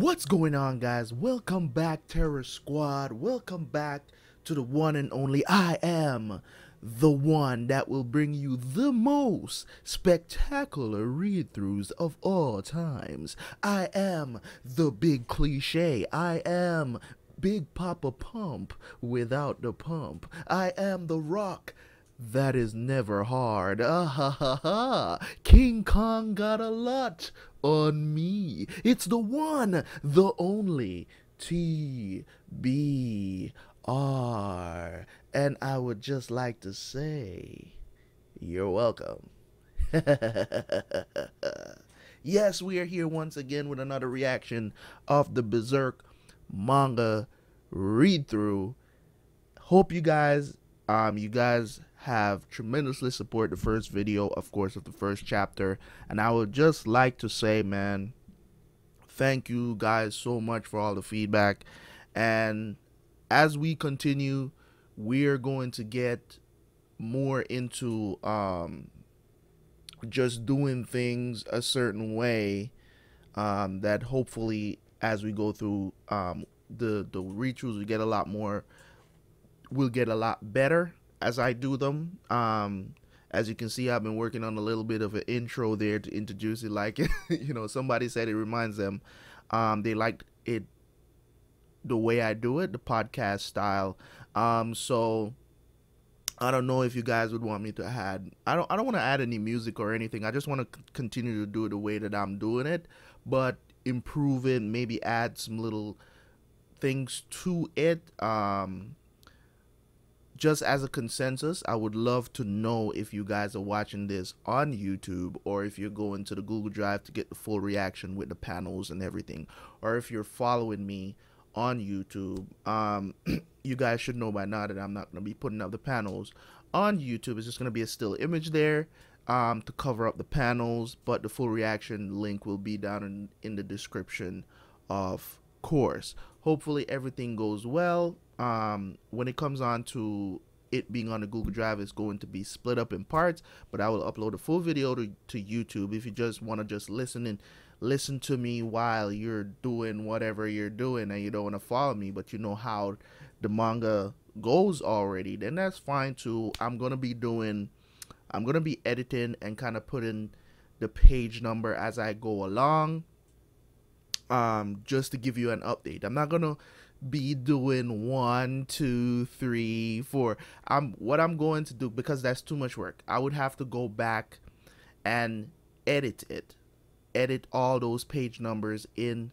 What's going on, guys? Welcome back, Tera Squad. Welcome back to the one and only I am the one that will bring you the most spectacular read throughs of all times. I am the big cliche. I am Big Papa Pump without the pump. I am the rock that is never hard. Ah ha ha ha. King Kong got a lot on me. It's the one, the only T B R. And I would just like to say, you're welcome. yes, we are here once again with another reaction of the Berserk manga read through. Hope you guys um you guys have tremendously supported the first video, of course, of the first chapter. And I would just like to say, man, thank you guys so much for all the feedback. And as we continue, we're going to get more into um, just doing things a certain way um, that hopefully as we go through um, the the read-throughs we get a lot more we'll get a lot better as I do them. Um, as you can see, I've been working on a little bit of an intro there to introduce it. Like, you know, somebody said it reminds them. Um, they like it the way I do it, the podcast style. Um, so I don't know if you guys would want me to add. I don't. I don't want to add any music or anything. I just want to continue to do it the way that I'm doing it, but improve it. Maybe add some little things to it. Um, just as a consensus, I would love to know if you guys are watching this on YouTube or if you're going to the Google Drive to get the full reaction with the panels and everything, or if you're following me on YouTube. Um, you guys should know by now that I'm not going to be putting up the panels on YouTube. It's just going to be a still image there um, to cover up the panels, but the full reaction link will be down in, in the description of course. Hopefully everything goes well um, when it comes on to it being on the Google Drive, it's going to be split up in parts. But I will upload a full video to, to YouTube if you just want to just listen and listen to me while you're doing whatever you're doing and you don't want to follow me, but you know how the manga goes already. Then that's fine too. I'm gonna be doing, I'm gonna be editing and kind of putting the page number as I go along. Um, just to give you an update. I'm not gonna be doing one, two, three, four. I'm what I'm going to do because that's too much work. I would have to go back and edit it, edit all those page numbers in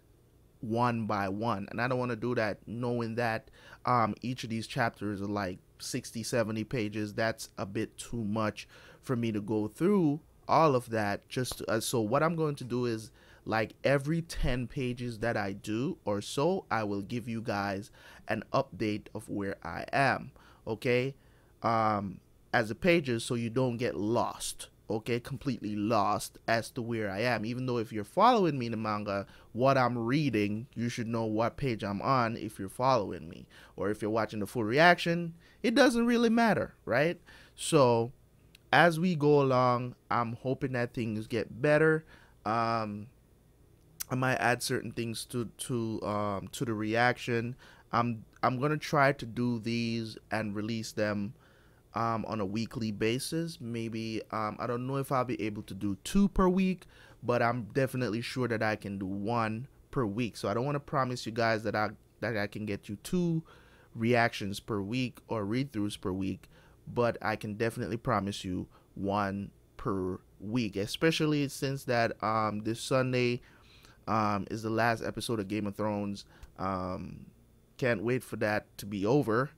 one by one. And I don't want to do that knowing that um, each of these chapters are like 60, 70 pages. That's a bit too much for me to go through all of that. Just to, uh, so what I'm going to do is like every 10 pages that I do or so, I will give you guys an update of where I am. Okay. Um, as the pages so you don't get lost okay completely lost as to where i am even though if you're following me in the manga what i'm reading you should know what page i'm on if you're following me or if you're watching the full reaction it doesn't really matter right so as we go along i'm hoping that things get better um I might add certain things to to um, to the reaction. I'm I'm gonna try to do these and release them um, on a weekly basis. Maybe um, I don't know if I'll be able to do two per week, but I'm definitely sure that I can do one per week. So I don't want to promise you guys that I that I can get you two reactions per week or read throughs per week, but I can definitely promise you one per week, especially since that um, this Sunday um, is the last episode of Game of Thrones. Um, can't wait for that to be over.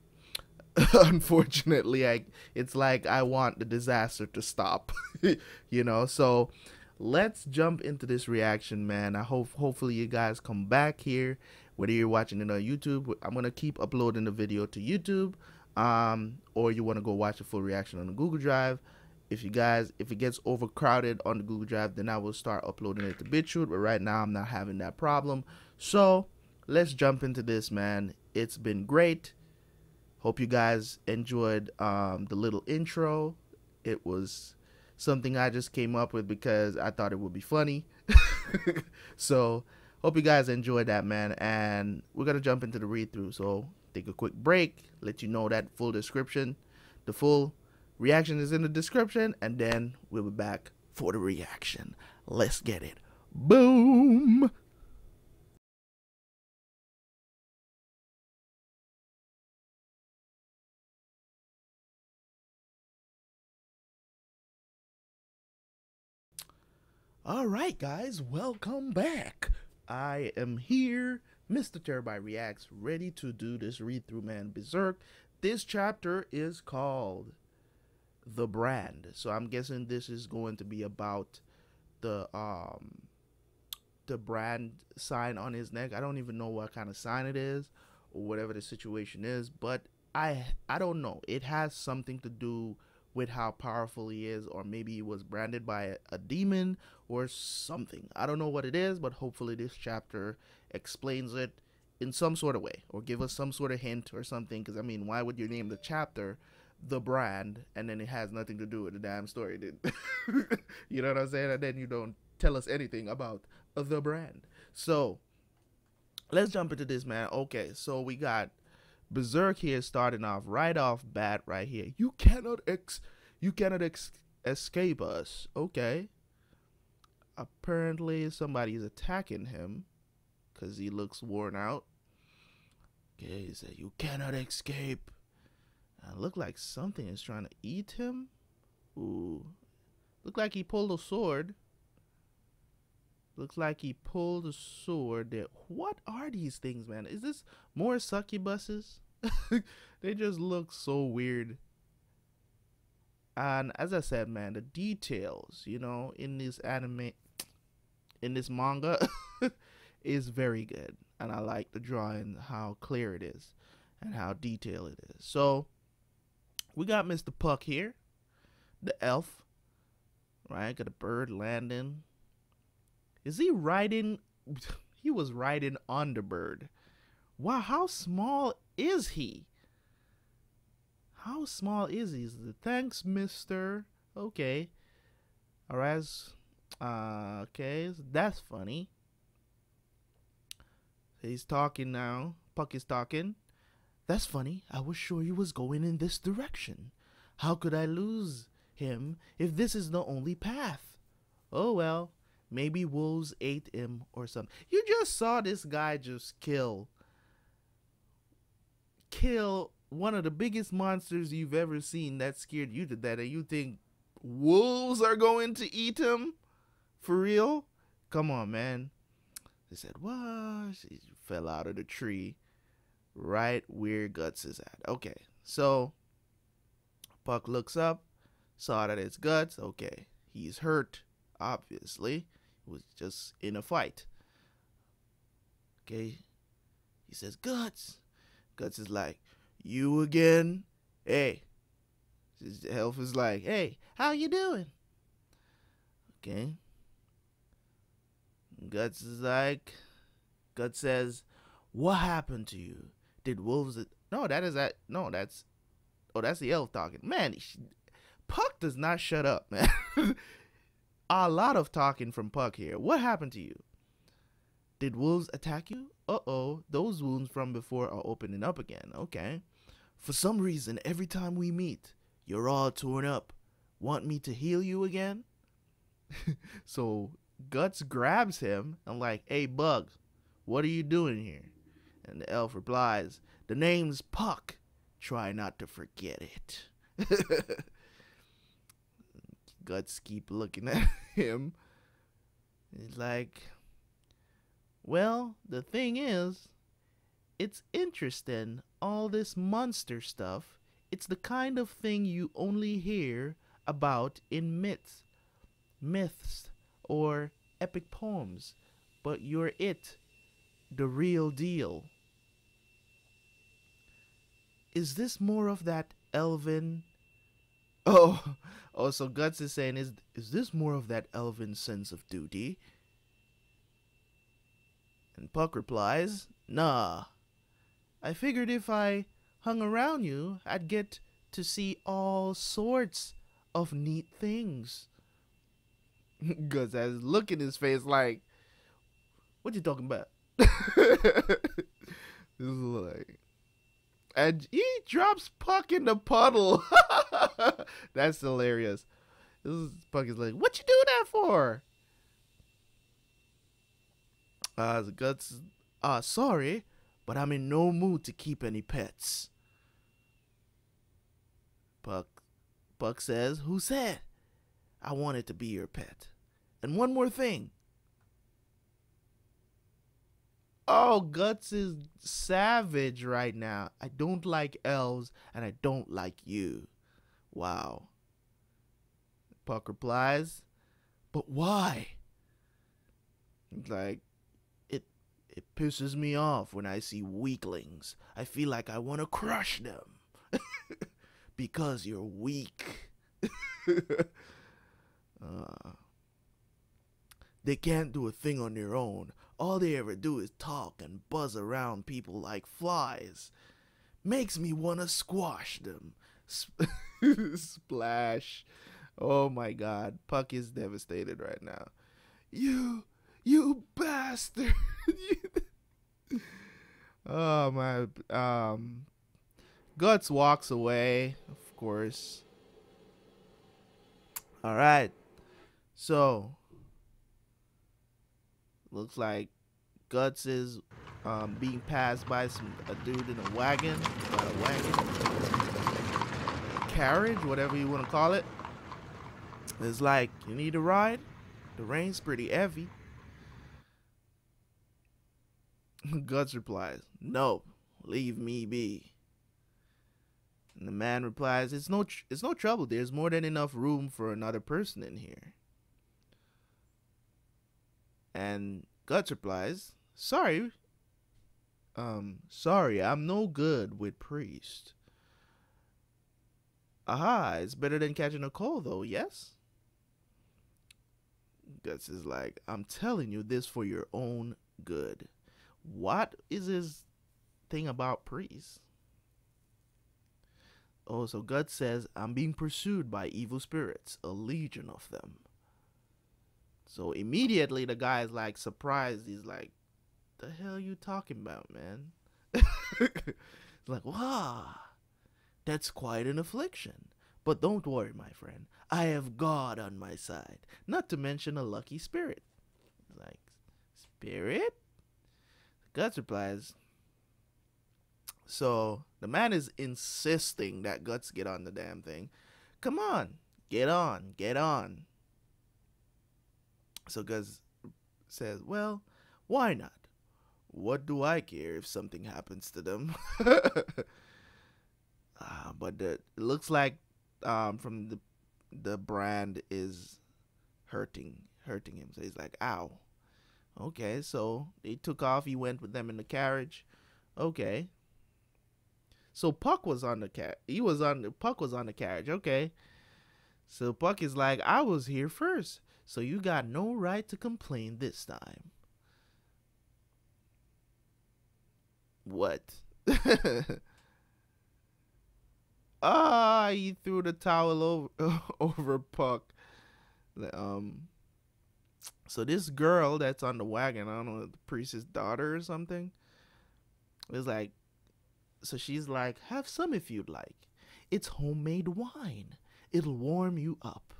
Unfortunately, I it's like I want the disaster to stop, you know. So let's jump into this reaction, man. I hope hopefully you guys come back here, whether you're watching it on YouTube. I'm gonna keep uploading the video to YouTube, um, or you want to go watch a full reaction on the Google Drive if you guys if it gets overcrowded on the Google Drive, then I will start uploading it to BitChute. But right now, I'm not having that problem. So let's jump into this, man. It's been great. Hope you guys enjoyed um, the little intro. It was something I just came up with because I thought it would be funny. so hope you guys enjoyed that, man. And we're gonna jump into the read through. So take a quick break, let you know that full description, the full reaction is in the description, and then we'll be back for the reaction. Let's get it. Boom. All right, guys, welcome back. I am here, Mr. Terabyt Reacts, ready to do this read through, man. Berserk. This chapter is called The Brand. So I'm guessing this is going to be about the um the brand sign on his neck. I don't even know what kind of sign it is or whatever the situation is, but I I don't know. It has something to do with how powerful he is, or maybe he was branded by a, a, demon or something. I don't know what it is, but hopefully this chapter explains it in some sort of way, or give us some sort of hint or something. Because I mean, why would you name the chapter the brand and then it has nothing to do with the damn story? Dude? you know what I'm saying? And then you don't tell us anything about the brand. So let's jump into this, man. Okay, so we got Berserk here starting off right off bat right here. You cannot ex you cannot ex escape us. Okay. Apparently somebody is attacking him cuz he looks worn out. Okay, he said you cannot escape. Look like something is trying to eat him. Ooh. Look like he pulled a sword. Looks like he pulled a sword. What are these things, man? Is this more succubuses? they just look so weird. And as I said, man, the details, you know, in this anime, in this manga, is very good. And I like the drawing, how clear it is, and how detailed it is. So, we got Mr. Puck here, the elf, right? Got a bird landing is he riding? He was riding on the bird. Wow, how small is he? How small is he? Thanks, mister. Okay. Alright. Uh, okay, that's funny. He's talking now. Puck is talking. That's funny. I was sure he was going in this direction. How could I lose him if this is the only path? Oh well. Maybe wolves ate him or something. You just saw this guy just kill kill one of the biggest monsters you've ever seen that scared you to that and you think wolves are going to eat him? For real? Come on, man. They said, "What?" She fell out of the tree right where Guts is at. Okay. So Puck looks up, saw that it's Guts. Okay. He's hurt, obviously He was just in a fight. Okay. He says, Guts. Guts is like, You again? Hey. His elf is like, Hey, how you doing? Okay. Guts is like, Guts says, What happened to you? Did wolves. No, that is that. No, that's. Oh, that's the elf talking. Man, Puck does not shut up, man. a lot of talking from Puck here. What happened to you? Did wolves attack you? Uh-oh, those wounds from before are opening up again. Okay. For some reason, every time we meet, you're all torn up. Want me to heal you again? so Guts grabs him and like, hey, Bug, what are you doing here? And the elf replies, the name's Puck. Try not to forget it. guts keep looking at him. He's like, well, the thing is, it's interesting, all this monster stuff. It's the kind of thing you only hear about in myths, myths, or epic poems. But you're it, the real deal. Is this more of that elven Oh, oh, so Guts is saying, is is this more of that elven sense of duty? And Puck replies, Nah. I figured if I hung around you, I'd get to see all sorts of neat things. Guts has look in his face like, What you talking about? this is like, and he drops Puck in the puddle. That's hilarious. This is Puck is like, what you do that for? Uh, guts. Uh, sorry, but I'm in no mood to keep any pets. Puck, Puck says, who said? I wanted to be your pet. And one more thing. Oh, Guts is savage right now. I don't like elves and I don't like you. Wow. Puck replies, But why? Like, it it pisses me off when I see weaklings. I feel like I want to crush them. because you're weak. uh, they can't do a thing on their own. All they ever do is talk and buzz around people like flies. Makes me want to squash them. Splash. Oh my god. Puck is devastated right now. You, you bastard. oh my. Um. Guts walks away, of course. All right. So, Looks like Guts is um, being passed by some a dude in a wagon, not a wagon, carriage, whatever you want to call it. It's like, you need a ride? The rain's pretty heavy. Guts replies, "No, leave me be." And the man replies, "It's no, it's no trouble. There's more than enough room for another person in here." And Guts replies, Sorry. Um, sorry, I'm no good with priest. Aha, it's better than catching a cold though, yes? Guts is like, I'm telling you this for your own good. What is his thing about priests? Oh, so Guts says, I'm being pursued by evil spirits, a legion of them. So immediately the guy is like surprised. He's like, "The hell you talking about, man?" like, "Wow, that's quite an affliction." But don't worry, my friend. I have God on my side. Not to mention a lucky spirit. Like, spirit? Guts replies. So the man is insisting that Guts get on the damn thing. Come on, get on, get on. So Guts says, Well, why not? What do I care if something happens to them? uh, but the, it looks like um, from the the brand is hurting hurting him. So he's like, "Ow." Okay, so they took off. He went with them in the carriage. Okay. So Puck was on the car. He was on the Puck was on the carriage. Okay. So Puck is like, "I was here first. So you got no right to complain this time. What? ah, he threw the towel over over Puck. Um. So this girl that's on the wagon, I don't know, the priest's daughter or something, is like, so she's like, have some if you'd like. It's homemade wine. It'll warm you up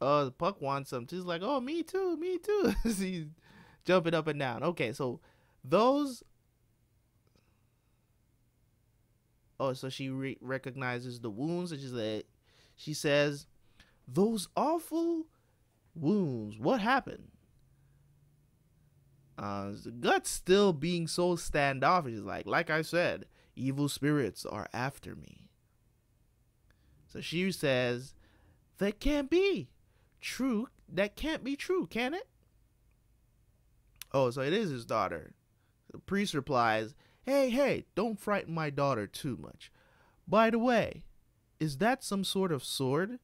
the puck wants some. She's like, oh, me too, me too. He's jumping up and down. Okay, so those. Oh, so she re- recognizes the wounds, and she's like, she says, those awful wounds. What happened? Uh, guts still being so standoffish. Like, like I said, evil spirits are after me. So she says, that can't be true. That can't be true, can it? Oh, so it is his daughter. The priest replies, Hey, hey, don't frighten my daughter too much. By the way, is that some sort of sword?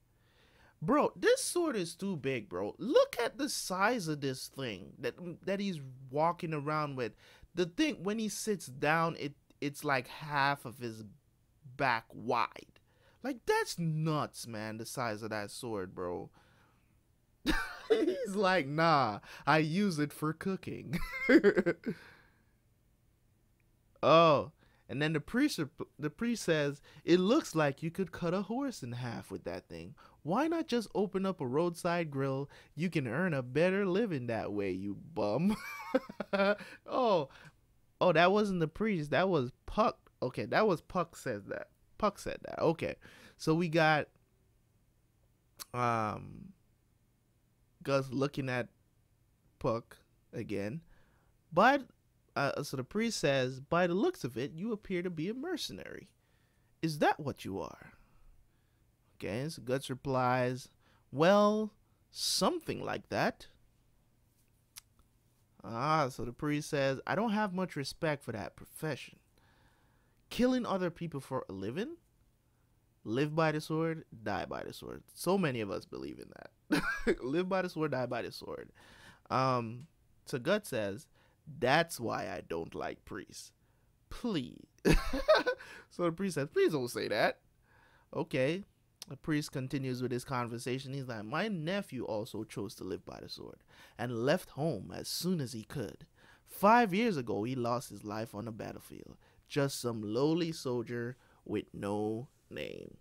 Bro, this sword is too big, bro. Look at the size of this thing that that he's walking around with. The thing when he sits down, it it's like half of his back wide. Like that's nuts, man, the size of that sword, bro. He's like, nah, I use it for cooking. oh, and then the priest the priest says, "It looks like you could cut a horse in half with that thing. Why not just open up a roadside grill? You can earn a better living that way, you bum." oh, oh, that wasn't the priest. That was Puck. Okay, that was Puck says that. Puck said that. Okay, so we got um Guts looking at Puck again, but uh, so the priest says, By the looks of it, you appear to be a mercenary. Is that what you are? Okay, so Guts replies, Well, something like that. Ah, so the priest says, I don't have much respect for that profession. Killing other people for a living? Live by the sword, die by the sword. So many of us believe in that. Live by the sword, die by the sword. Um, so Gut says, that's why I don't like priests. Please. so the priest says, Please don't say that. Okay. The priest continues with his conversation. He's like, My nephew also chose to live by the sword and left home as soon as he could. Five years ago, he lost his life on the battlefield. Just some lowly soldier with no name.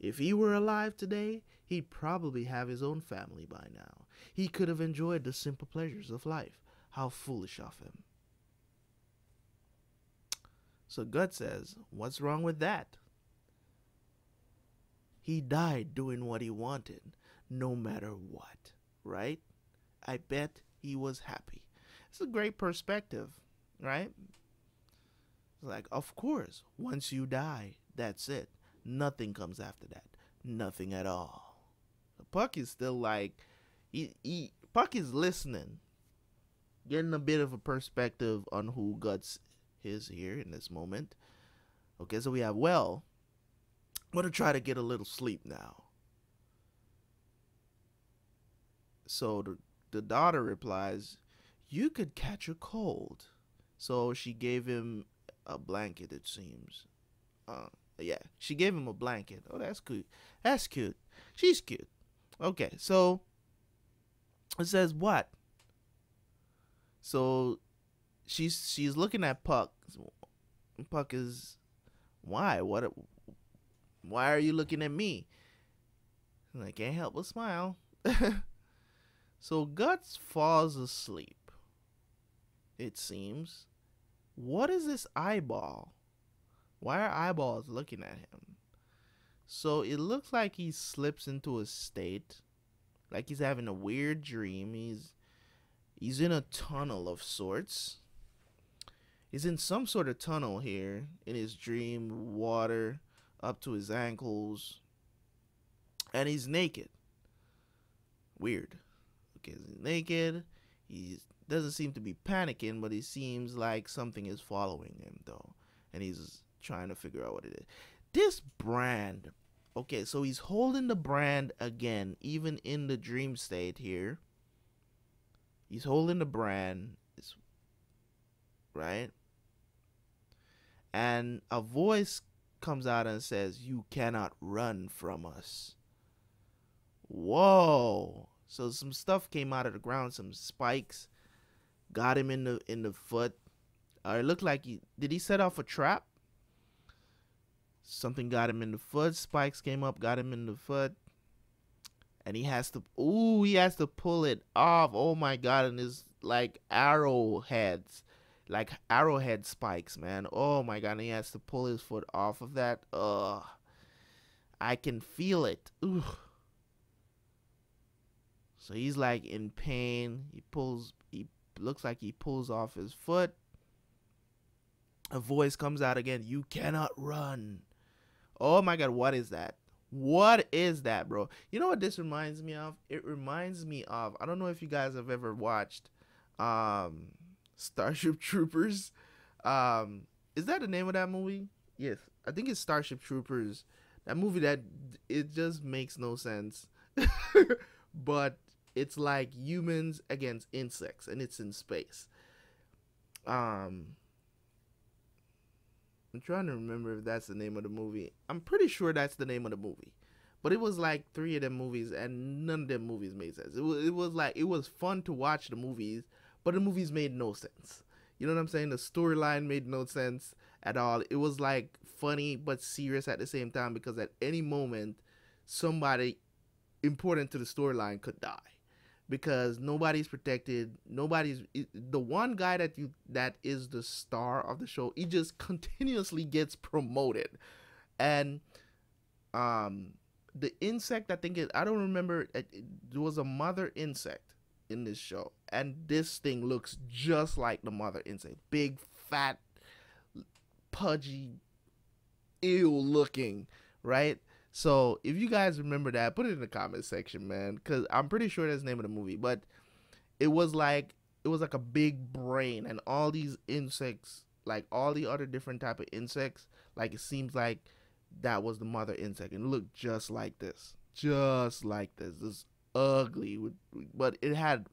If he were alive today, he'd probably have his own family by now. He could have enjoyed the simple pleasures of life. How foolish of him. So Gut says, What's wrong with that? He died doing what he wanted, no matter what, right? I bet he was happy. It's a great perspective, right? It's like, of course, once you die, that's it. Nothing comes after that. Nothing at all. Puck is still like, he, he Puck is listening getting a bit of a perspective on who Guts is here in this moment. Okay, so we have, well, I'm to try to get a little sleep now. So the, the daughter replies, You could catch a cold. So she gave him a blanket, it seems. Uh, yeah, she gave him a blanket. Oh, that's cute. That's cute. She's cute. Okay, so it says what? So she's she's looking at Puck. Puck is why? What why are you looking at me? And I can't help but smile. so Guts falls asleep. It seems. What is this eyeball? Why are eyeballs looking at him? So it looks like he slips into a state, like he's having a weird dream. He's He's in a tunnel of sorts. He's in some sort of tunnel here in his dream, water up to his ankles. And he's naked. Weird. Okay, he's naked. He doesn't seem to be panicking, but he seems like something is following him, though. And he's trying to figure out what it is. This brand. Okay, so he's holding the brand again, even in the dream state here. He's holding the brand, it's, right? And a voice comes out and says, "You cannot run from us." Whoa! So some stuff came out of the ground, some spikes, got him in the in the foot. Uh, it looked like he did he set off a trap? Something got him in the foot. Spikes came up, got him in the foot and he has to ooh he has to pull it off. Oh my god and his like arrowheads like arrowhead spikes man. Oh my god and he has to pull his foot off of that. Ugh. I can feel it. Ooh so he's like in pain. He pulls he looks like he pulls off his foot. A voice comes out again you cannot run oh my god what is that what is that, bro? You know what this reminds me of? It reminds me of I don't know if you guys have ever watched um Starship Troopers. Um is that the name of that movie? Yes. I think it's Starship Troopers. That movie that it just makes no sense. but it's like humans against insects and it's in space. Um I'm trying to remember if that's the name of the movie. I'm pretty sure that's the name of the movie. But it was like three of them movies, and none of them movies made sense. It was, it was like it was fun to watch the movies, but the movies made no sense. You know what I'm saying? The storyline made no sense at all. It was like funny but serious at the same time because at any moment, somebody important to the storyline could die because nobody's protected. Nobody's the one guy that you that is the star of the show he just continuously gets promoted. And um the insect i think it i don't remember it, it, there was a mother insect in this show. And this thing looks just like the mother insect. Big fat pudgy ill looking right so if you guys remember that, put it in the comment section, man, because I'm pretty sure that's the name of the movie. But it was like it was like a big brain, and all these insects, like all the other different type of insects, like it seems like that was the mother insect, and it looked just like this, just like this. This ugly, but it had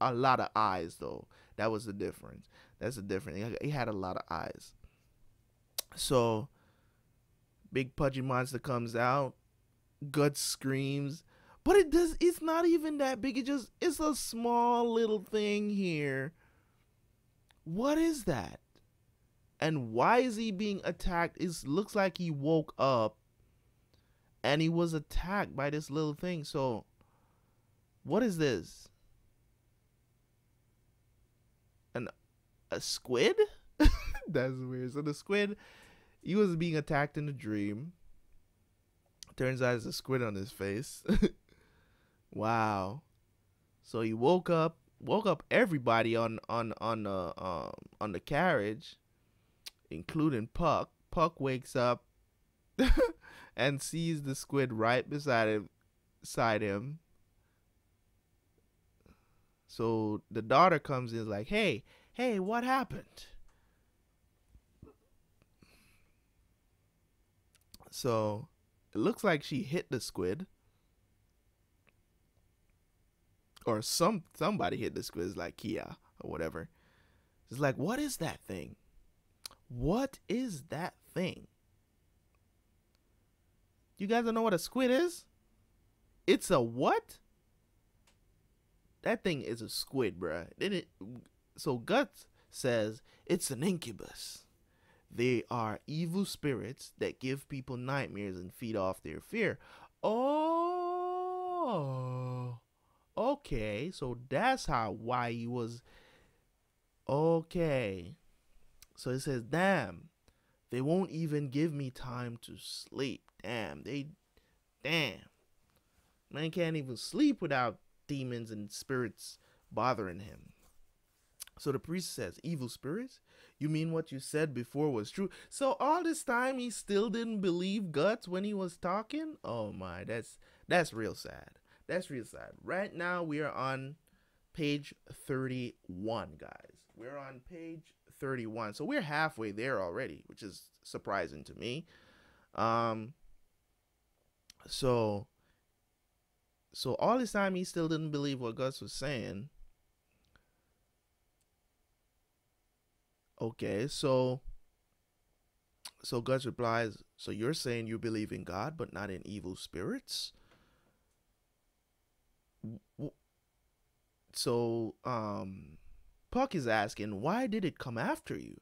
a lot of eyes though. That was the difference. That's the difference. It had a lot of eyes. So Big pudgy monster comes out. gut screams. But it does it's not even that big. It just it's a small little thing here. What is that? And why is he being attacked? It looks like he woke up and he was attacked by this little thing. So what is this? An a squid? That's weird. So the squid he was being attacked in a dream. Turns out it's a squid on his face. wow. So he woke up, woke up everybody on on on the um on the carriage, including Puck. Puck wakes up and sees the squid right beside him, beside him. So the daughter comes in is like, "Hey, hey, what happened?" So it looks like she hit the squid. Or some somebody hit the squid, like Kia or whatever. It's like, what is that thing? What is that thing? You guys don't know what a squid is? It's a what? That thing is a squid, bruh. Then it so Guts says it's an incubus. They are evil spirits that give people nightmares and feed off their fear. Oh, okay. So that's how why he was. Okay. So it says, damn, they won't even give me time to sleep. Damn, they, damn. Man can't even sleep without demons and spirits bothering him. So the priest says, Evil spirits? You mean what you said before was true? So all this time he still didn't believe Guts when he was talking? Oh my, that's that's real sad. That's real sad. Right now we are on page 31, guys. We're on page 31. So we're halfway there already, which is surprising to me. Um so so all this time he still didn't believe what Guts was saying Okay, so so Guts replies, so you're saying you believe in God but not in evil spirits? So um Puck is asking, why did it come after you?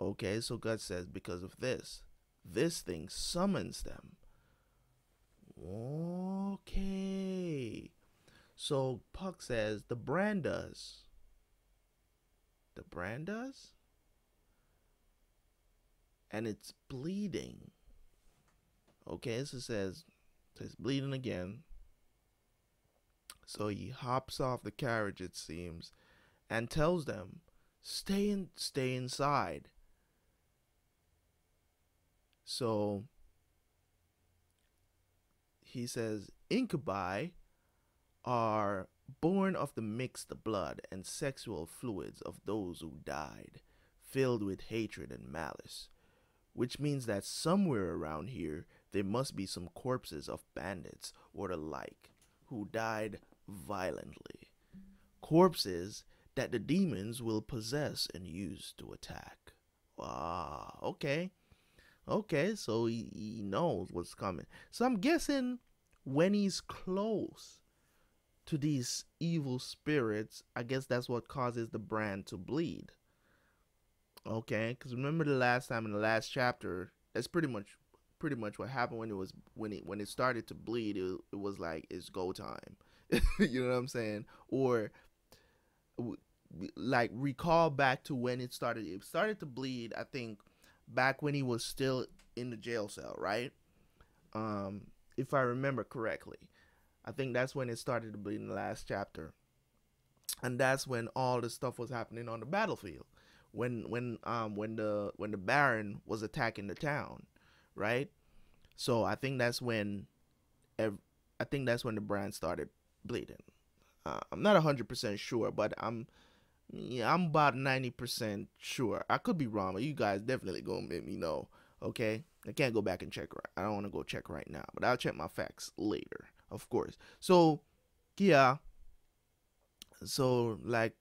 Okay, so God says because of this. This thing summons them. Okay. So Puck says the brand does the brand does and it's bleeding. Okay so it says it's bleeding again. So he hops off the carriage it seems and tells them stay in stay inside. So he says incubi are born of the mixed blood and sexual fluids of those who died, filled with hatred and malice. Which means that somewhere around here there must be some corpses of bandits or the like who died violently. Corpses that the demons will possess and use to attack. Ah, okay. Okay, so he, he knows what's coming. So I'm guessing when he's close to these evil spirits, I guess that's what causes the brand to bleed. Okay, because remember the last time in the last chapter, that's pretty much pretty much what happened when it was when it when it started to bleed. It, it was like it's go time. you know what I'm saying? Or like recall back to when it started. It started to bleed. I think back when he was still in the jail cell, right? Um, if I remember correctly, I think that's when it started to bleed in the last chapter, and that's when all the stuff was happening on the battlefield. When when um when the when the Baron was attacking the town, right? So I think that's when, ev- I think that's when the brand started bleeding. Uh, I'm not hundred percent sure, but I'm, yeah, I'm about ninety percent sure. I could be wrong, but you guys definitely gonna let me know. Okay, I can't go back and check. Right, I don't want to go check right now, but I'll check my facts later, of course. So, yeah. So like,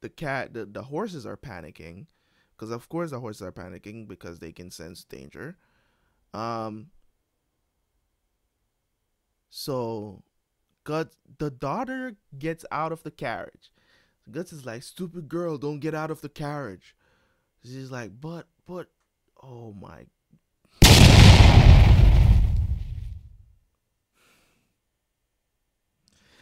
the cat, the the horses are panicking, because of course the horses are panicking because they can sense danger. Um, so Guts the daughter gets out of the carriage. Guts is like, stupid girl, don't get out of the carriage. She's like, but but oh my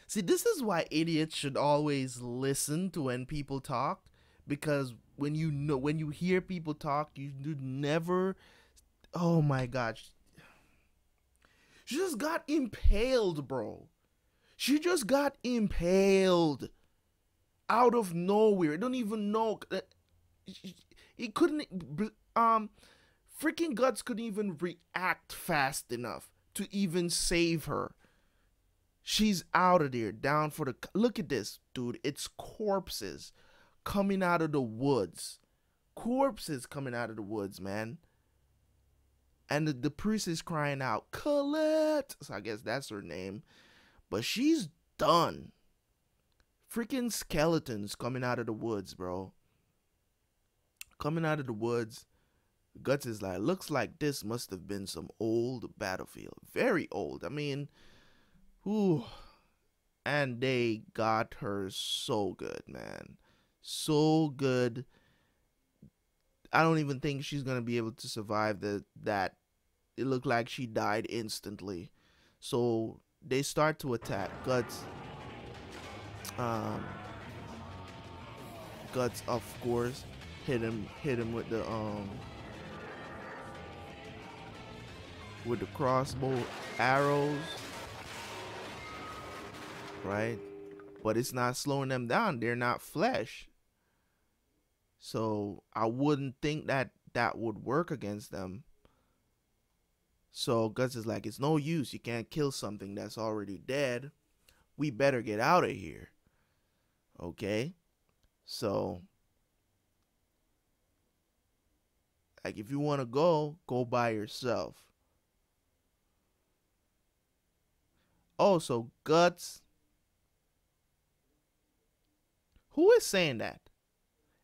See, this is why idiots should always listen to when people talk because when you know when you hear people talk, you never Oh my gosh. She just got impaled, bro. She just got impaled out of nowhere. I don't even know. He couldn't. Um, freaking guts couldn't even react fast enough to even save her. She's out of there, down for the. Look at this, dude. It's corpses coming out of the woods. Corpses coming out of the woods, man and the, the priest is crying out, Colette. So I guess that's her name. But she's done. Freaking skeletons coming out of the woods, bro. Coming out of the woods. Guts is like, looks like this must have been some old battlefield. Very old. I mean, whew. And they got her so good, man. So good. I don't even think she's gonna be able to survive the that it looked like she died instantly. So they start to attack. Guts um Guts of course hit him hit him with the um with the crossbow arrows. Right? But it's not slowing them down. They're not flesh. So I wouldn't think that that would work against them. So Guts is like, it's no use. You can't kill something that's already dead. We better get out of here. Okay? So, like, if you want to go, go by yourself. Oh, so Guts. Who is saying that?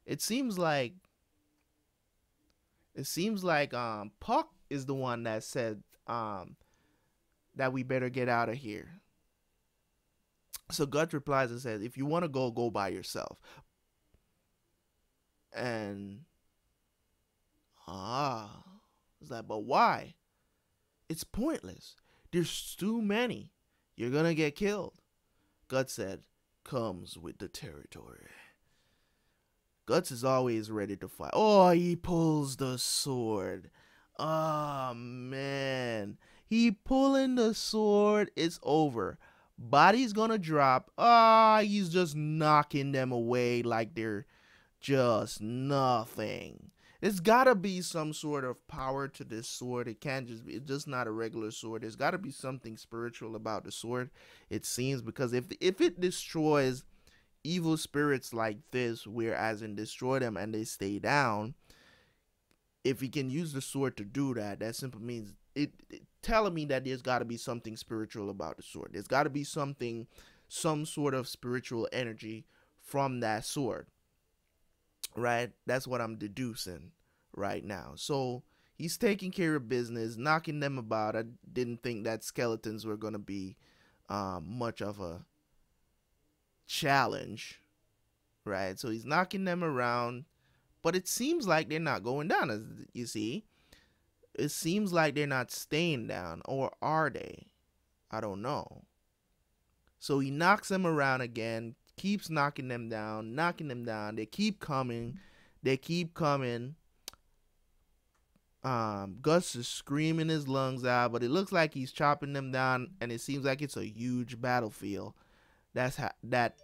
It seems like. It seems like um Puck is the one that said um, that we better get out of here. So Guts replies and says, if you want to go, go by yourself. And ah, it's like, but why? It's pointless. There's too many. You're gonna get killed. Guts said, comes with the territory. Guts is always ready to fight. Oh, he pulls the sword. Oh man. He pulling the sword. It's over. Body's gonna drop. Ah, oh, he's just knocking them away like they're just nothing. There's gotta be some sort of power to this sword. It can't just be it's just not a regular sword. There's gotta be something spiritual about the sword, it seems, because if if it destroys evil spirits like this, whereas in destroy them and they stay down, if he can use the sword to do that, that simply means it, it telling me that there's got to be something spiritual about the sword. There's got to be something, some sort of spiritual energy from that sword. Right? That's what I'm deducing right now. So he's taking care of business, knocking them about. I didn't think that skeletons were gonna be um, much of a challenge, right? So he's knocking them around, but it seems like they're not going down. As you see, it seems like they're not staying down, or are they? I don't know. So he knocks them around again, keeps knocking them down, knocking them down. They keep coming, they keep coming. Um, Guts is screaming his lungs out, but it looks like he's chopping them down, and it seems like it's a huge battlefield. That's how that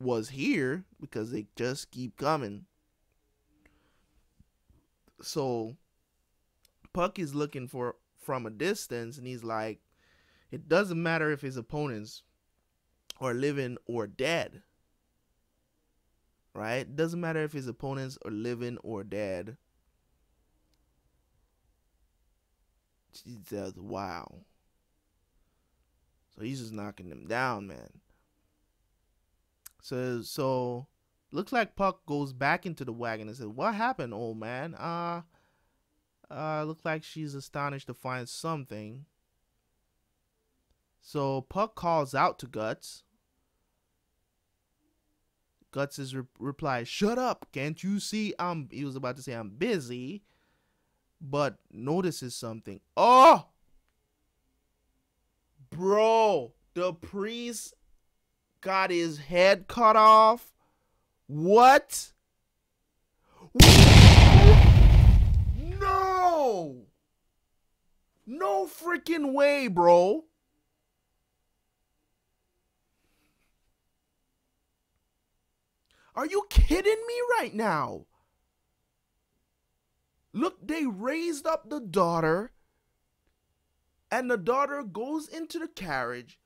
was here because they just keep coming. So Puck is looking for from a distance, and he's like, it doesn't matter if his opponents are living or dead. Right? Doesn't matter if his opponents are living or dead. Says, wow. So he's just knocking them down, man. So so looks like Puck goes back into the wagon and says, What happened, old man? Uh uh looks like she's astonished to find something. So Puck calls out to Guts. Guts' re- reply, "Shut up! Can't you see I'm?" He was about to say, "I'm busy," but notices something. Oh, bro, the priest got his head cut off. What? No! No freaking way, bro. Are you kidding me right now? Look, they raised up the daughter, and the daughter goes into the carriage,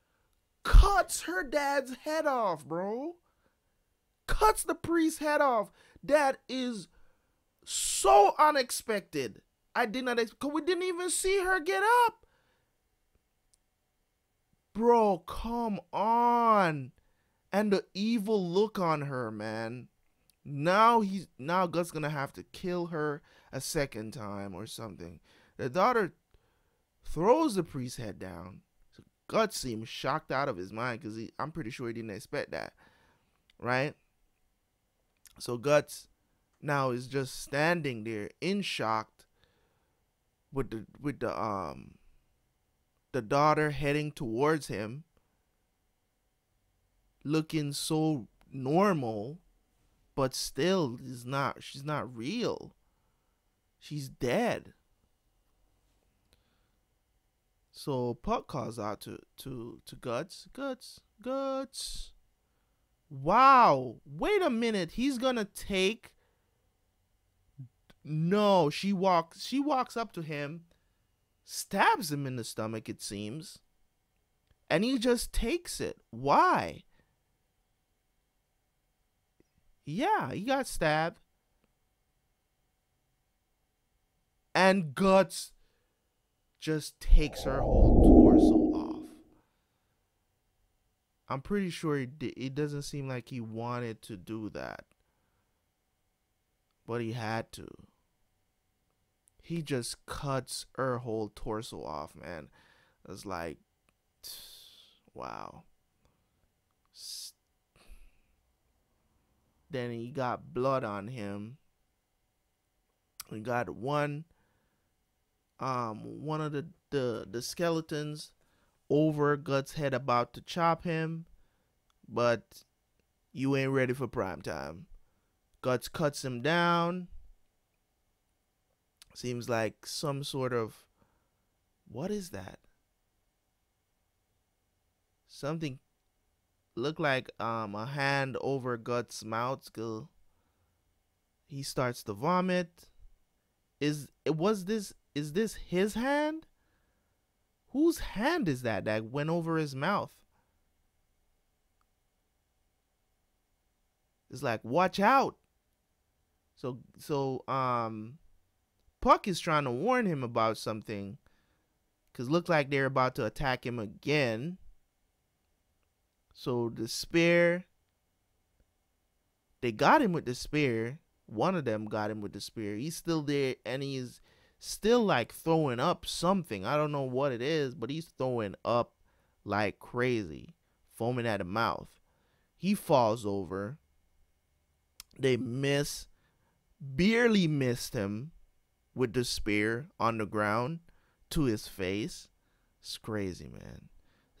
cuts her dad's head off, bro. Cuts the priest's head off. That is so unexpected. I did not expect, we didn't even see her get up. Bro, come on and the evil look on her, man. Now he's now Guts gonna have to kill her a second time or something. The daughter throws the priest's head down. So Guts seems shocked out of his mind because I'm pretty sure he didn't expect that, right? So Guts now is just standing there in shock with the with the um the daughter heading towards him looking so normal, but still is not she's not real. She's dead. So Puck calls out to to to Guts, Guts, Guts. Wow, wait a minute. He's gonna take. No, she walks. She walks up to him, stabs him in the stomach. It seems, and he just takes it. Why? Yeah, he got stabbed. And Guts just takes her whole torso off. I'm pretty sure did, it doesn't seem like he wanted to do that. But he had to. He just cuts her whole torso off, man. It's like, wow. Then he got blood on him. We got one um one of the, the the skeletons over Guts' head about to chop him, but you ain't ready for prime time. Guts cuts him down. Seems like some sort of what is that? Something look like um a hand over Guts' mouth. Skill. He starts to vomit. Is it was this is this his hand? Whose hand is that that went over his mouth? It's like watch out. So so um Puck is trying to warn him about something cuz look like they're about to attack him again. So the spear, they got him with the spear. One of them got him with the spear. He's still there, and he's still like throwing up something. I don't know what it is, but he's throwing up like crazy, foaming at the mouth. He falls over. They miss, barely missed him with the spear on the ground to his face. It's crazy, man.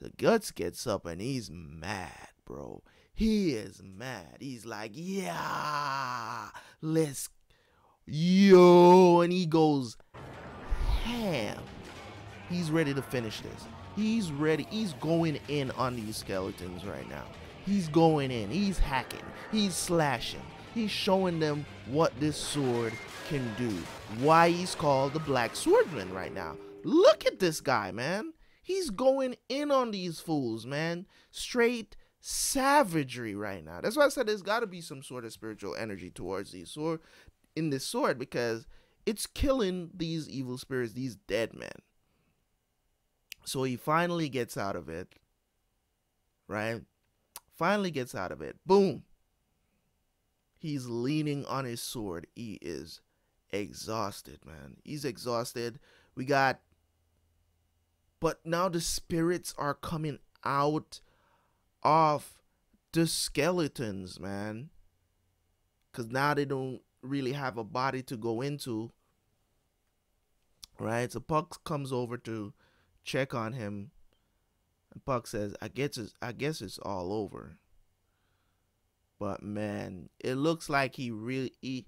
The guts gets up and he's mad, bro. He is mad. He's like, yeah, let's, yo, and he goes ham. He's ready to finish this. He's ready. He's going in on these skeletons right now. He's going in. He's hacking. He's slashing. He's showing them what this sword can do. Why he's called the Black Swordsman right now. Look at this guy, man. He's going in on these fools, man. Straight savagery right now. That's why I said there's got to be some sort of spiritual energy towards these sword in this sword because it's killing these evil spirits, these dead men. So he finally gets out of it, right? Finally gets out of it. Boom. He's leaning on his sword. He is exhausted, man. He's exhausted. We got but now the spirits are coming out of the skeletons, man. Cuz now they don't really have a body to go into. Right? So Puck comes over to check on him. And Puck says, "I guess it's I guess it's all over." But man, it looks like he really he,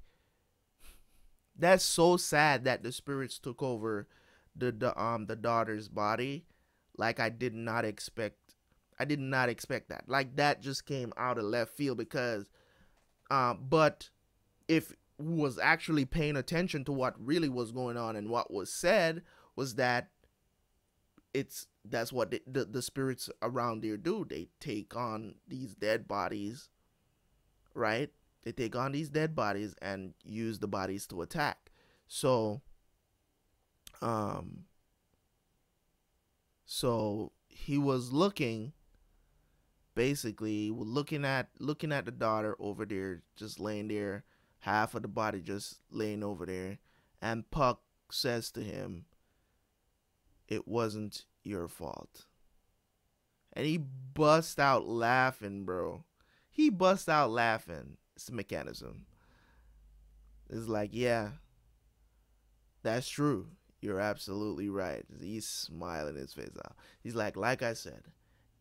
that's so sad that the spirits took over the, the um the daughter's body like I did not expect I did not expect that. Like that just came out of left field because um but if was actually paying attention to what really was going on and what was said was that it's that's what the, the, the spirits around there do. They take on these dead bodies, right? They take on these dead bodies and use the bodies to attack. So um, so he was looking, basically looking at looking at the daughter over there, just laying there, half of the body just laying over there, and Puck says to him, "It wasn't your fault." And he busts out laughing, bro. He busts out laughing. It's a mechanism. It's like, yeah, that's true. You're absolutely right. He's smiling his face out. He's like, like I said,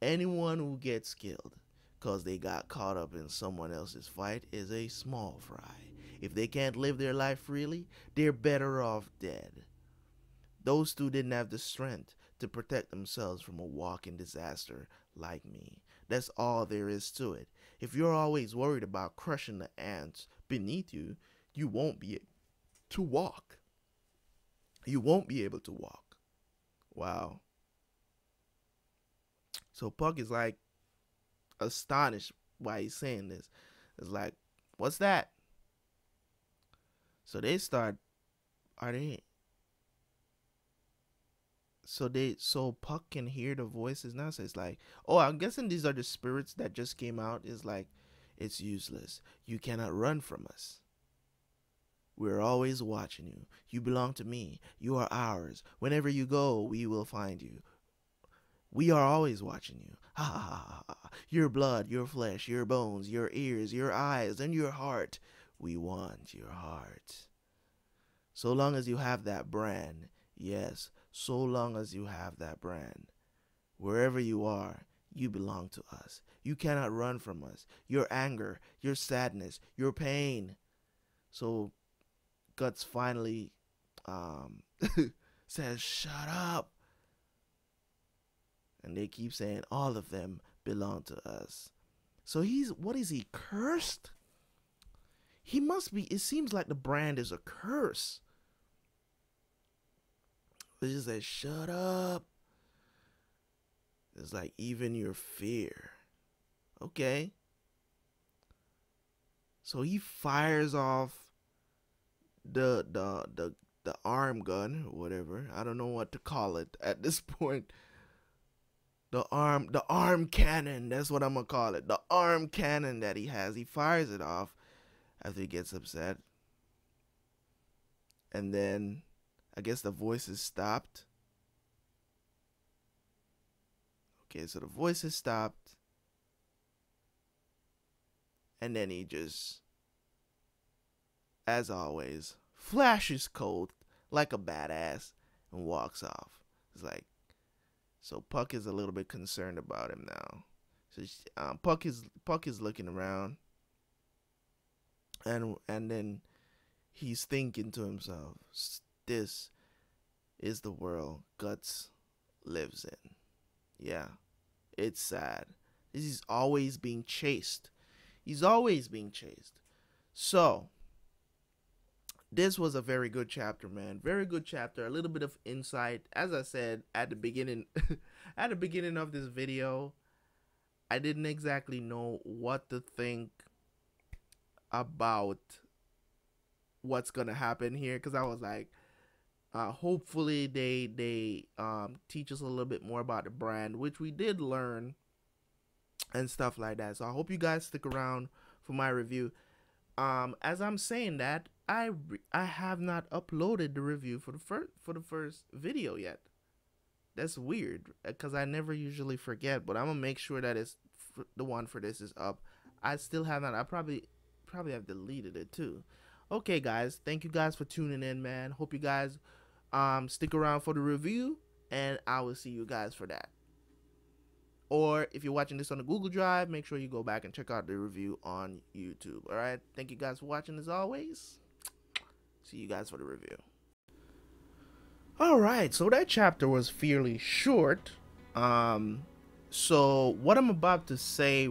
anyone who gets killed because they got caught up in someone else's fight is a small fry. If they can't live their life freely, they're better off dead. Those two didn't have the strength to protect themselves from a walking disaster like me. That's all there is to it. If you're always worried about crushing the ants beneath you, you won't be able to walk you won't be able to walk. Wow. So Puck is like astonished why he's saying this. It's like, what's that? So they start are they so they so Puck can hear the voices now. So it's like, oh, I'm guessing these are the spirits that just came out. Is like, it's useless. You cannot run from us. We're always watching you. You belong to me. You are ours. Whenever you go, we will find you. We are always watching you. Ha ha ha ha. Your blood, your flesh, your bones, your ears, your eyes, and your heart. We want your heart. So long as you have that brand, yes, so long as you have that brand, wherever you are, you belong to us. You cannot run from us. Your anger, your sadness, your pain. So Guts finally um, says, Shut up. And they keep saying, All of them belong to us. So he's, what is he, cursed? He must be, it seems like the brand is a curse. They just says, Shut up. It's like, even your fear. Okay. So he fires off the the the the arm gun or whatever. I don't know what to call it at this point. The arm the arm cannon, that's what I'm gonna call it. The arm cannon that he has. He fires it off after he gets upset. And then I guess the voices stopped. Okay, so the voices stopped. And then he just, as always, flashes cold like a badass and walks off. It's like, so Puck is a little bit concerned about him now. So um, Puck is Puck is looking around, and and then he's thinking to himself, "This is the world Guts lives in." Yeah, it's sad. He's always being chased. He's always being chased. So this was a very good chapter, man. Very good chapter. A little bit of insight. As I said at the beginning, at the beginning of this video, I didn't exactly know what to think about what's gonna happen here because I was like, uh, hopefully they they um, teach us a little bit more about the brand, which we did learn and stuff like that. So I hope you guys stick around for my review. Um, as I'm saying that, I I have not uploaded the review for the first for the first video yet. That's weird because I never usually forget, but I'm gonna make sure that it's the one for this is up. I still have not. I probably probably have deleted it too. Okay, guys, thank you guys for tuning in, man. Hope you guys um stick around for the review, and I will see you guys for that. Or if you're watching this on the Google Drive, make sure you go back and check out the review on YouTube. All right, thank you guys for watching as always. See you guys for the review. Alright, so that chapter was fairly short. Um, so what I'm about to say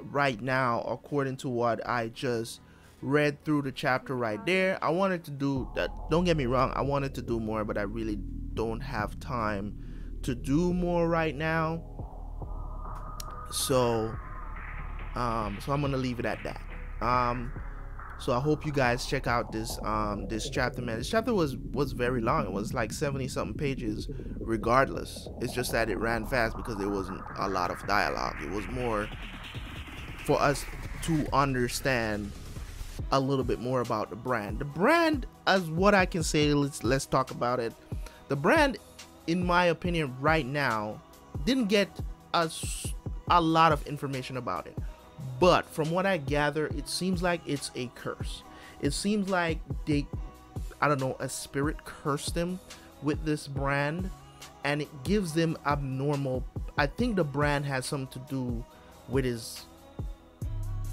right now, according to what I just read through the chapter right there, I wanted to do that. Don't get me wrong, I wanted to do more, but I really don't have time to do more right now. So, um, so I'm gonna leave it at that. Um, so I hope you guys check out this um this chapter, man. This chapter was was very long. It was like 70 something pages regardless. It's just that it ran fast because there wasn't a lot of dialogue. It was more for us to understand a little bit more about the brand. The brand as what I can say, let's let's talk about it. The brand in my opinion right now didn't get us a lot of information about it but from what I gather, it seems like it's a curse. It seems like they, I don't know, a spirit cursed them with this brand and it gives them abnormal. I think the brand has something to do with his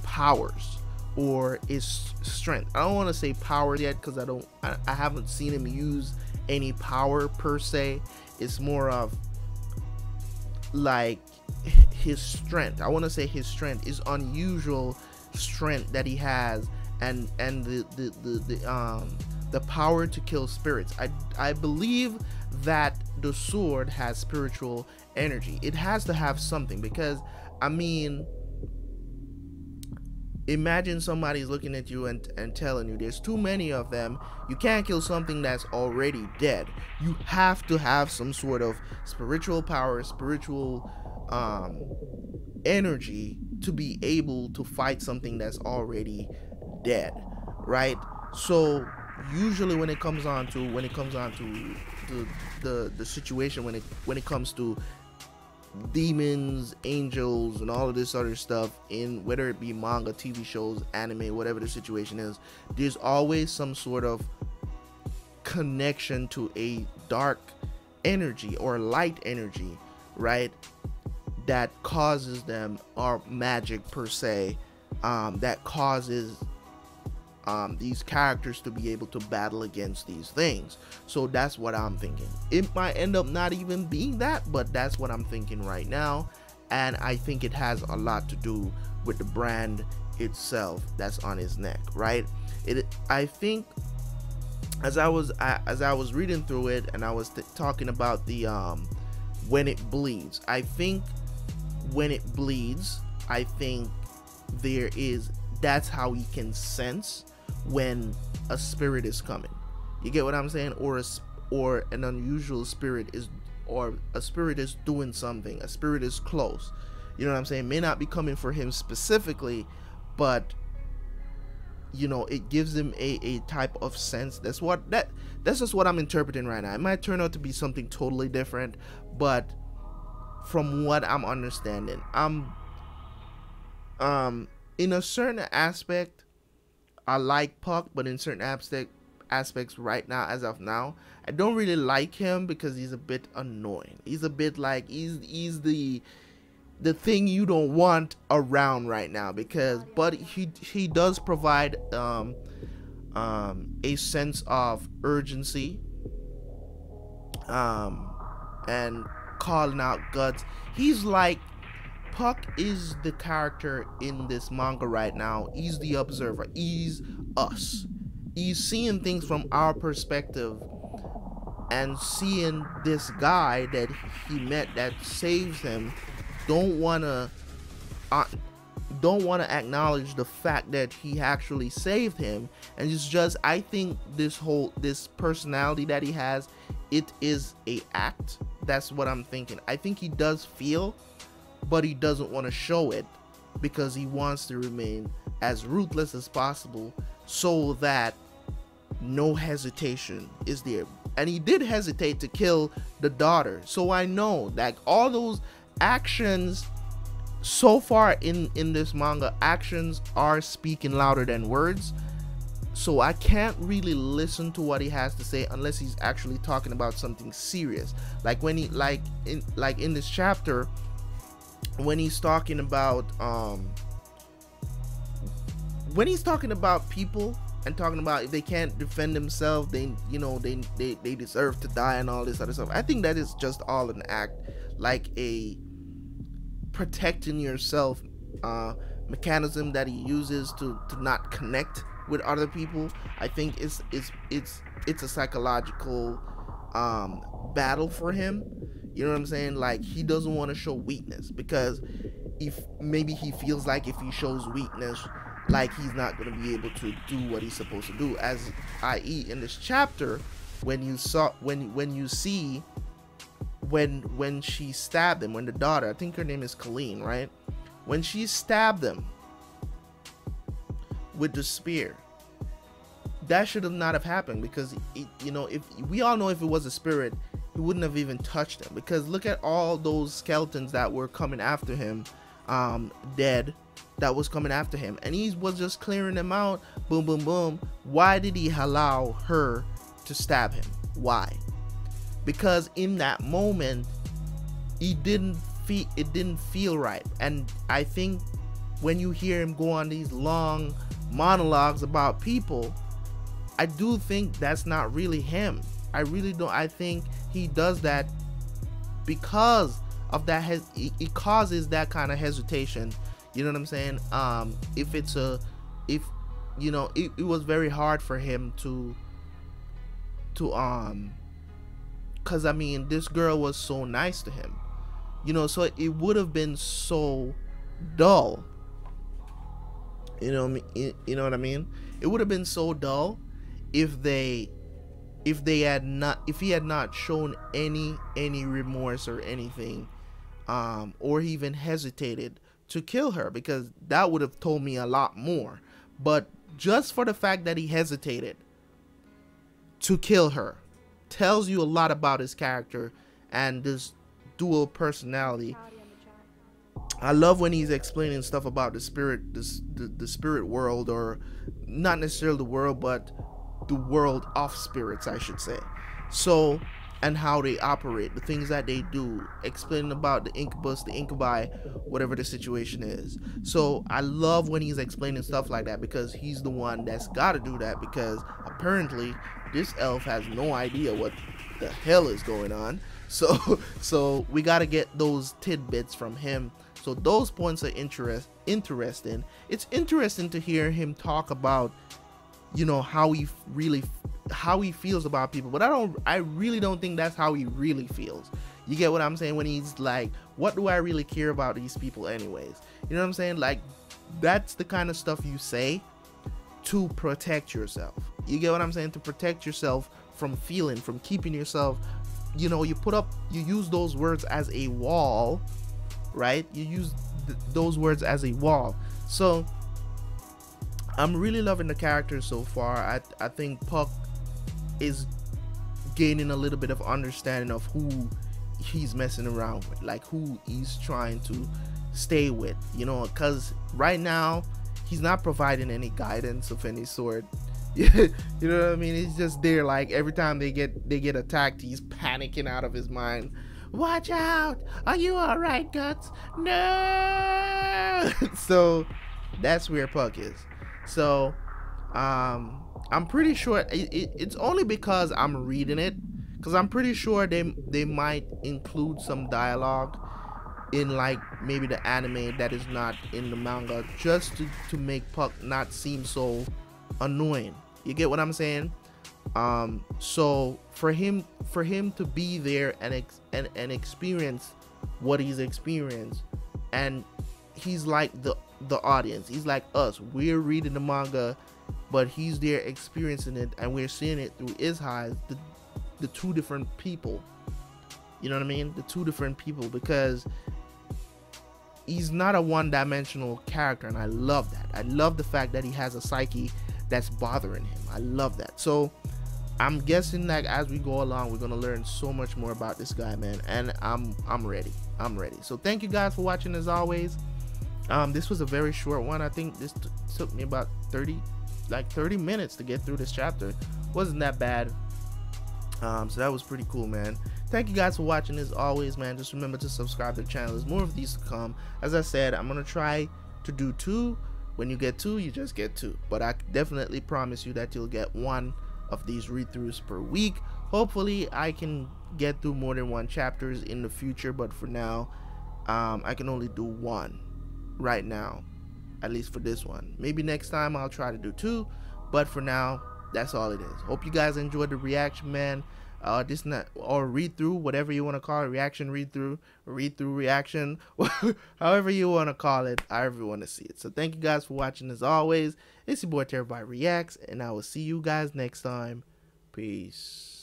powers or his strength. I don't want to say power yet because I don't, I, I haven't seen him use any power per se. It's more of like his strength. I want to say his strength is unusual strength that he has and and the the the, the um the power to kill spirits. I i believe that the sword has spiritual energy. It has to have something because i mean imagine somebody's looking at you and, and telling you there's too many of them you can't kill something that's already dead you have to have some sort of spiritual power spiritual um, energy to be able to fight something that's already dead, right? So usually when it comes on to when it comes on to the the, the situation when it when it comes to demons, angels, and all of this other stuff in whether it be manga, TV shows, anime, whatever the situation is, there's always some sort of connection to a dark energy or light energy, right? that causes them or magic per se um, that causes um, these characters to be able to battle against these things. So that's what i'm thinking. It might end up not even being that but that's what i'm thinking right now. And i think it has a lot to do with the brand itself that's on his neck right? It i think as i was I, as i was reading through it and i was talking about the um when it bleeds i think when it bleeds, I think there is that's how he can sense when a spirit is coming. You get what I'm saying? Or a, or an unusual spirit is or a spirit is doing something. A spirit is close. You know what I'm saying? May not be coming for him specifically, but you know it gives him a, a type of sense that's what that that's just what i'm interpreting right now it might turn out to be something totally different but from what i'm understanding i'm um in a certain aspect i like puck but in certain aspect aspects right now as of now i don't really like him because he's a bit annoying. He's a bit like he's he's the the thing you don't want around right now because but he he does provide um um a sense of urgency um and calling out guts. He's like puck is the character in this manga right now. He's the observer. He's us. He's seeing things from our perspective and seeing this guy that he met that saves him don't want to uh, don't want to acknowledge the fact that he actually saved him. And it's just i think this whole this personality that he has it is a act. That's what i'm thinking. I think he does feel but he doesn't want to show it because he wants to remain as ruthless as possible so that no hesitation is there. And he did hesitate to kill the daughter. So i know that all those actions so far in in this manga actions are speaking louder than words. So i can't really listen to what he has to say unless he's actually talking about something serious. Like when he like in like in this chapter when he's talking about um when he's talking about people and talking about if they can't defend themselves they you know they they, they deserve to die and all this other stuff. I think that is just all an act like a protecting yourself uh, mechanism that he uses to to not connect with other people. I think it's it's it's it's a psychological um, battle for him you know what i'm saying like he doesn't want to show weakness because if maybe he feels like if he shows weakness like he's not going to be able to do what he's supposed to do as i.e in this chapter when you saw when when you see when when she stabbed him, when the daughter, I think her name is Colleen, right? When she stabbed him with the spear, that should have not have happened because it, you know if we all know if it was a spirit, he wouldn't have even touched him. Because look at all those skeletons that were coming after him, um, dead, that was coming after him, and he was just clearing them out. Boom, boom, boom. Why did he allow her to stab him? Why? because in that moment he didn't feel it didn't feel right and i think when you hear him go on these long monologues about people i do think that's not really him i really don't i think he does that because of that has it causes that kind of hesitation you know what i'm saying um if it's a if you know it, it was very hard for him to to um because I mean, this girl was so nice to him. You know, so it would have been so dull. You know, you know what I mean? It would have been so dull if they if they had not if he had not shown any any remorse or anything um or even hesitated to kill her because that would have told me a lot more but just for the fact that he hesitated to kill her tells you a lot about his character and this dual personality. I love when he's explaining stuff about the spirit, this the, the spirit world, or not necessarily the world, but the world of spirits, I should say. So, and how they operate, the things that they do, explaining about the incubus, the incubi, whatever the situation is. So I love when he's explaining stuff like that because he's the one that's got to do that because apparently this elf has no idea what the hell is going on. So so we got to get those tidbits from him. So those points are interest interesting. It's interesting to hear him talk about you know how he really how he feels about people, but I don't I really don't think that's how he really feels. You get what I'm saying when he's like, what do I really care about these people anyways? You know what I'm saying? Like that's the kind of stuff you say to protect yourself. You get what I'm saying? To protect yourself from feeling, from keeping yourself, you know, you put up, you use those words as a wall, right? You use th- those words as a wall. So I'm really loving the character so far. I I think Puck is gaining a little bit of understanding of who he's messing around with, like who he's trying to stay with, you know, because right now he's not providing any guidance of any sort. you know what I mean? He's just there, like every time they get they get attacked, he's panicking out of his mind. Watch out! Are you all right, guts? No. so that's where Puck is. So, um, I'm pretty sure it, it, it's only because I'm reading it, because I'm pretty sure they they might include some dialogue in like maybe the anime that is not in the manga, just to to make Puck not seem so annoying. You get what I'm saying? Um, so for him for him to be there and ex- and and experience what he's experienced, and he's like the the audience. He's like us. We're reading the manga, but he's there experiencing it, and we're seeing it through his eyes. The the two different people. You know what I mean? The two different people because he's not a one-dimensional character, and I love that. I love the fact that he has a psyche that's bothering him. I love that. So I'm guessing that as we go along, we're gonna learn so much more about this guy, man. And I'm I'm ready. I'm ready. So thank you guys for watching as always. Um, this was a very short one. I think this took me about 30, like 30 minutes to get through this chapter. Wasn't that bad. Um, so that was pretty cool, man. Thank you guys for watching as always, man. Just remember to subscribe to the channel. There's more of these to come. As I said, I'm gonna try to do two. When you get two, you just get two. But I definitely promise you that you'll get one of these read-throughs per week. Hopefully, I can get through more than one chapters in the future. But for now, um, I can only do one right now, at least for this one. Maybe next time I'll try to do two, but for now, that's all it is. Hope you guys enjoyed the reaction, man. Uh, this not or read through, whatever you want to call it, reaction, read through, read through, reaction, however you want to call it, however you want to see it. So thank you guys for watching. As always, it's your boy Terabyt Reacts, and I will see you guys next time. Peace.